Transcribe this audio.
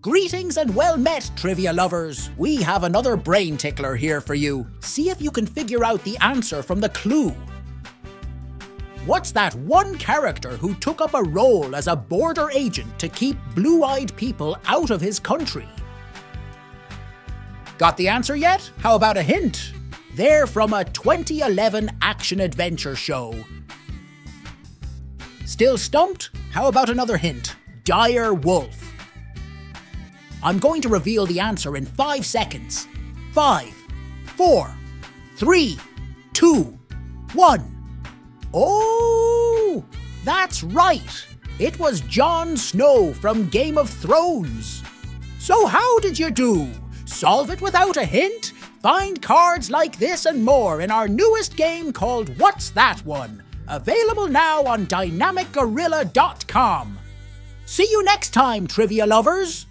Greetings and well met, trivia lovers! We have another brain tickler here for you. See if you can figure out the answer from the clue. What's that one character who took up a role as a border agent to keep blue eyed people out of his country? Got the answer yet? How about a hint? They're from a 2011 action adventure show. Still stumped? How about another hint? Dire Wolf. I'm going to reveal the answer in five seconds. Five, four, three, two, one. Oh, that's right. It was Jon Snow from Game of Thrones. So, how did you do? Solve it without a hint? Find cards like this and more in our newest game called What's That One? Available now on dynamicgorilla.com. See you next time, trivia lovers!